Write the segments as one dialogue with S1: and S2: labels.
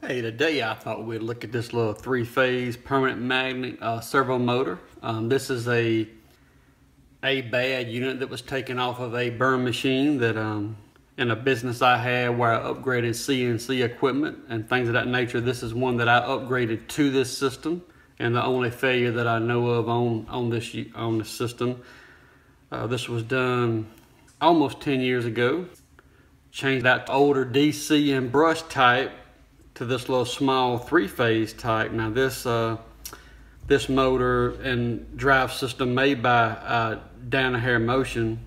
S1: Hey, today I thought we'd look at this little three-phase permanent magnet uh, servo motor. Um, this is a a bad unit that was taken off of a burn machine that um, in a business I had where I upgraded CNC equipment and things of that nature. This is one that I upgraded to this system and the only failure that I know of on, on this on the system. Uh, this was done almost 10 years ago. Changed out that older DC and brush type to this little small three-phase type. Now this uh, this motor and drive system made by uh, Danaher Motion,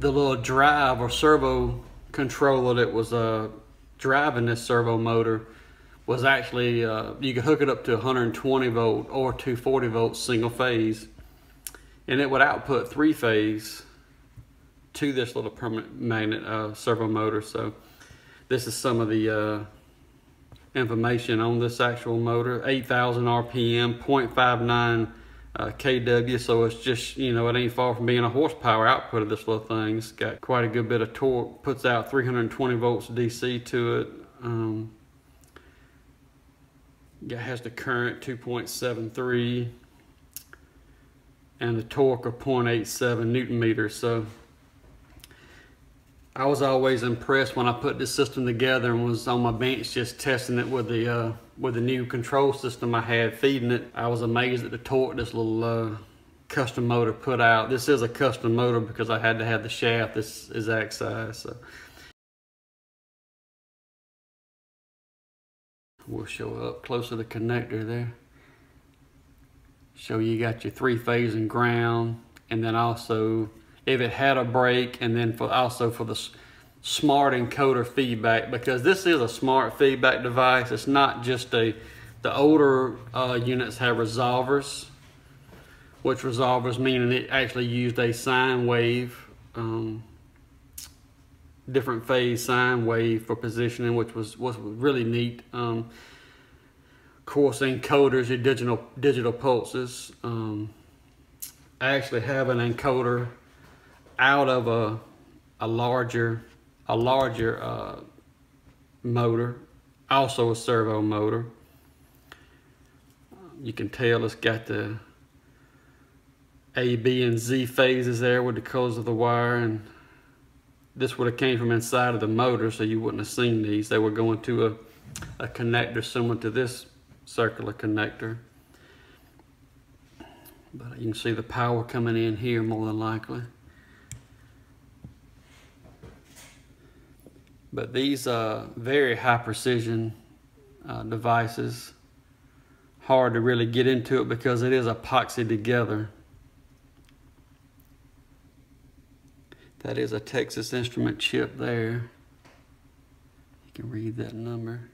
S1: the little drive or servo controller that was uh, driving this servo motor was actually, uh, you could hook it up to 120 volt or 240 volt single phase and it would output three phase to this little permanent magnet uh, servo motor. So this is some of the uh, information on this actual motor. 8,000 RPM 0.59 uh, kW so it's just you know it ain't far from being a horsepower output of this little thing. It's got quite a good bit of torque puts out 320 volts DC to it. Um, it has the current 2.73 and the torque of 0.87 newton meters so I was always impressed when I put this system together and was on my bench just testing it with the uh, with the new control system I had feeding it. I was amazed at the torque this little uh, custom motor put out. This is a custom motor because I had to have the shaft this exact size. So. We'll show up close to the connector there. Show you got your three phase and ground and then also if it had a brake and then for also for the smart encoder feedback because this is a smart feedback device. It's not just a, the older uh, units have resolvers, which resolvers meaning it actually used a sine wave, um, different phase sine wave for positioning, which was, was really neat. Um, course, encoders, your digital, digital pulses. Um, I actually have an encoder out of a, a larger a larger uh, motor, also a servo motor. You can tell it's got the A, B, and Z phases there with the colors of the wire and this would have came from inside of the motor so you wouldn't have seen these. They were going to a, a connector similar to this circular connector. But you can see the power coming in here more than likely. But these uh, very high precision uh, devices, hard to really get into it because it is epoxy together. That is a Texas Instrument chip there. You can read that number.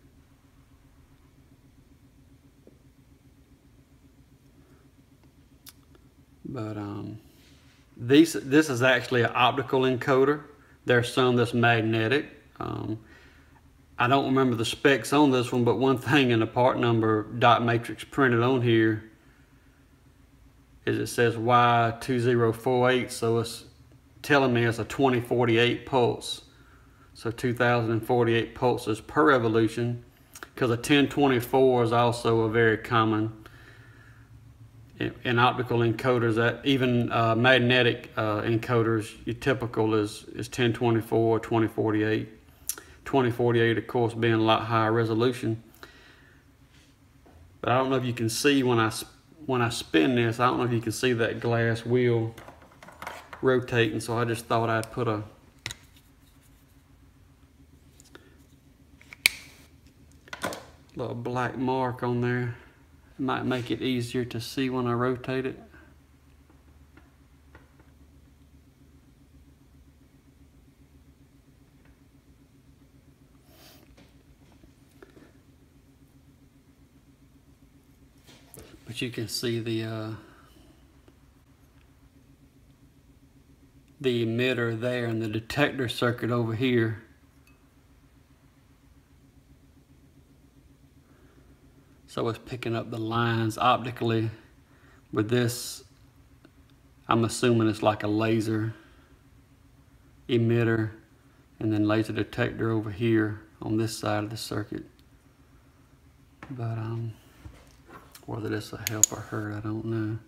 S1: But um, these, this is actually an optical encoder. There's some that's magnetic. Um, I don't remember the specs on this one, but one thing in the part number dot matrix printed on here is it says Y2048, so it's telling me it's a 2048 pulse. So 2048 pulses per revolution, because a 1024 is also a very common in optical encoders that even uh, magnetic uh, encoders, your typical is, is 1024, 2048. 2048 of course being a lot higher resolution. But I don't know if you can see when I when I spin this I don't know if you can see that glass wheel rotating so I just thought I'd put a little black mark on there. Might make it easier to see when I rotate it But you can see the uh, the emitter there and the detector circuit over here. So it's picking up the lines optically with this. I'm assuming it's like a laser emitter and then laser detector over here on this side of the circuit. but um, whether this will help or hurt, I don't know.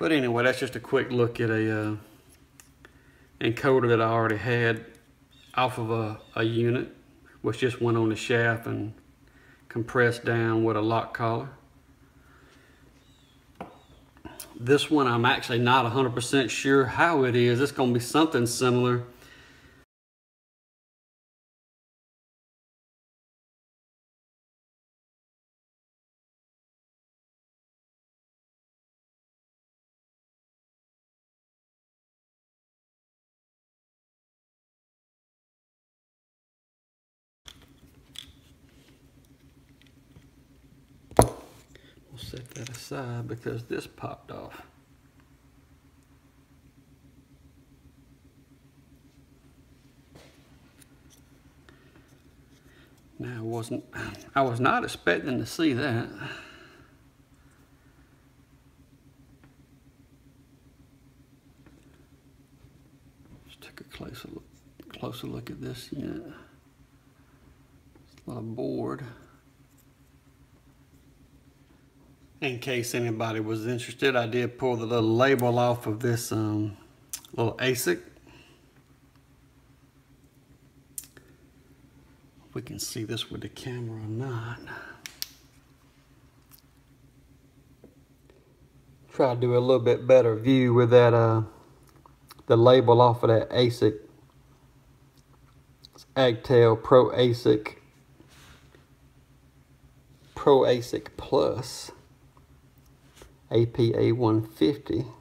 S1: But anyway, that's just a quick look at a uh, encoder that I already had off of a, a unit, which just went on the shaft and compressed down with a lock collar. This one, I'm actually not 100% sure how it is. It's gonna be something similar set that aside because this popped off. Now I wasn't, I was not expecting to see that. Let's take a closer look, closer look at this unit. It's a little board. In case anybody was interested, I did pull the little label off of this um, little ASIC. If we can see this with the camera or not. Try to do a little bit better view with that, uh, the label off of that ASIC. It's Actel Pro ASIC, Pro ASIC Plus. APA150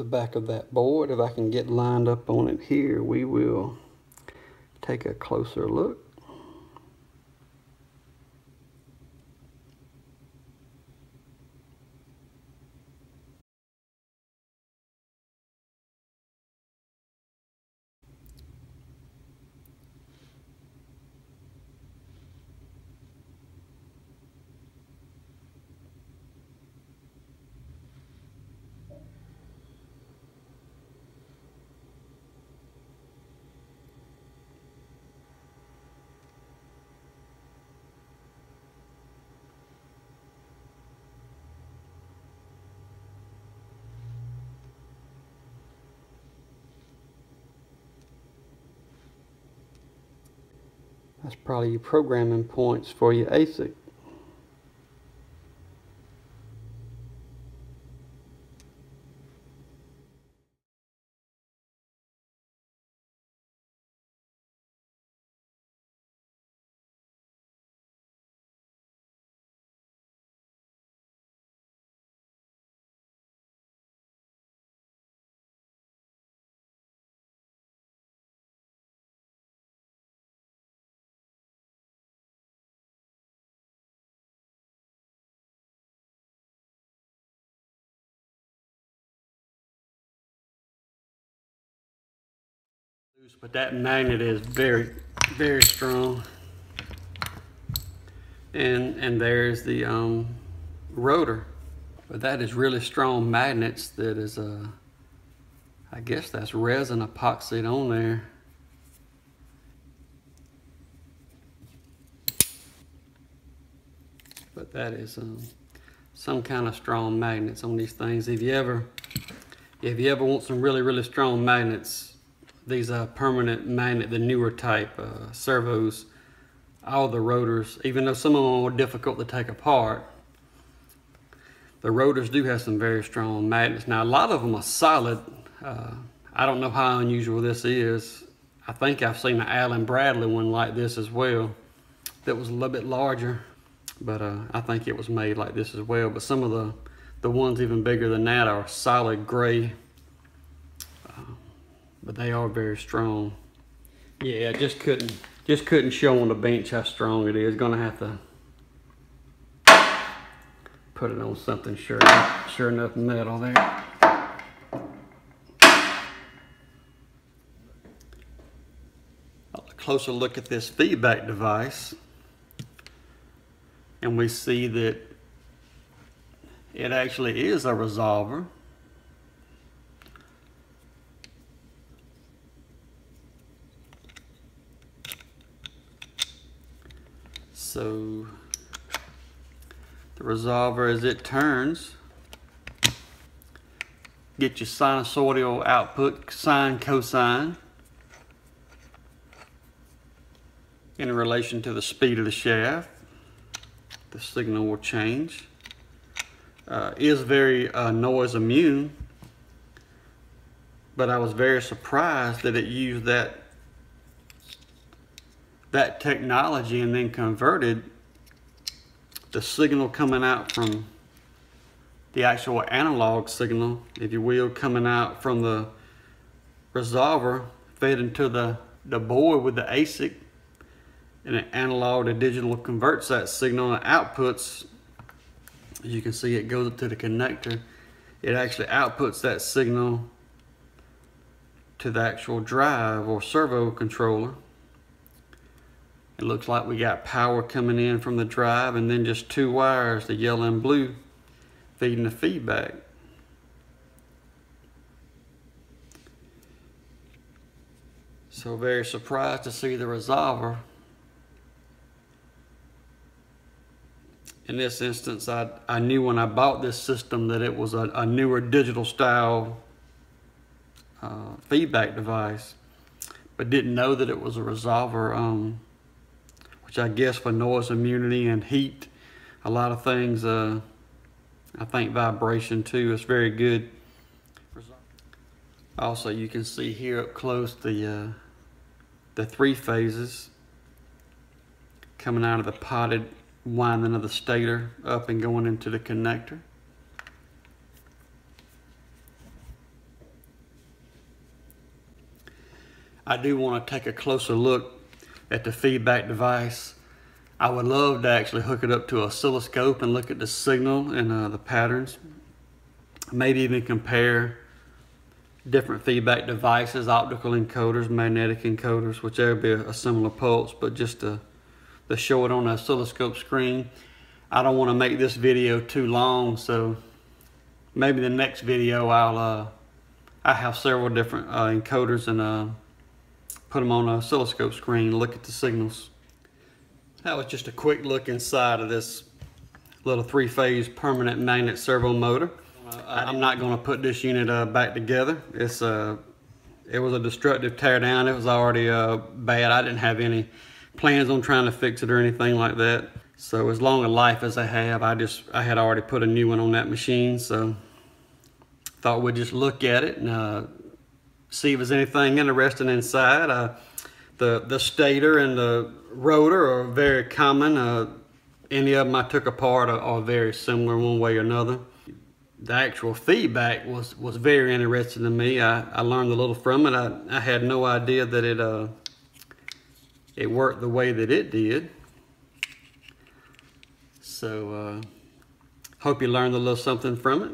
S1: the back of that board. If I can get lined up on it here, we will take a closer look. That's probably your programming points for your ASIC. But that magnet is very, very strong. And, and there's the um, rotor. But that is really strong magnets that is, uh, I guess that's resin epoxy on there. But that is um, some kind of strong magnets on these things. If you ever, if you ever want some really, really strong magnets, these uh, permanent magnet, the newer type uh, servos, all the rotors, even though some of them are difficult to take apart, the rotors do have some very strong magnets. Now, a lot of them are solid. Uh, I don't know how unusual this is. I think I've seen an Allen Bradley one like this as well that was a little bit larger but uh, I think it was made like this as well but some of the the ones even bigger than that are solid gray but they are very strong. Yeah just couldn't just couldn't show on the bench how strong it is. Gonna have to put it on something sure sure enough metal there A closer look at this feedback device and we see that it actually is a resolver. So the resolver as it turns get your sinusoidal output sine cosine in relation to the speed of the shaft. The signal will change. Uh, is very uh, noise immune, but I was very surprised that it used that that technology and then converted the signal coming out from the actual analog signal, if you will, coming out from the resolver fed into the, the board with the ASIC and an analog to digital converts that signal and outputs. As you can see it goes up to the connector. It actually outputs that signal to the actual drive or servo controller it looks like we got power coming in from the drive and then just two wires the yellow and blue feeding the feedback. So very surprised to see the resolver. In this instance, I, I knew when I bought this system that it was a, a newer digital style uh, feedback device, but didn't know that it was a resolver, um, which I guess for noise immunity and heat, a lot of things, uh, I think vibration too is very good. Also, you can see here up close the, uh, the three phases coming out of the potted winding of the stator up and going into the connector. I do want to take a closer look at the feedback device. I would love to actually hook it up to a oscilloscope and look at the signal and uh, the patterns. Maybe even compare different feedback devices, optical encoders, magnetic encoders, whichever be a, a similar pulse, but just to to show it on a oscilloscope screen. I don't want to make this video too long, so maybe the next video I'll uh, I have several different uh, encoders and uh, put them on a oscilloscope screen, look at the signals. That was just a quick look inside of this little three-phase permanent magnet servo motor. Uh, I'm not going to put this unit uh, back together. It's uh, it was a destructive teardown. It was already uh, bad. I didn't have any plans on trying to fix it or anything like that. So as long a life as I have, I just I had already put a new one on that machine. So thought we'd just look at it and uh, see if there's anything interesting inside. Uh, the the stator and the rotor are very common. Uh, any of them I took apart are, are, very similar one way or another. The actual feedback was was very interesting to me. I, I learned a little from it. I, I had no idea that it uh, it worked the way that it did. So, uh, hope you learned a little something from it.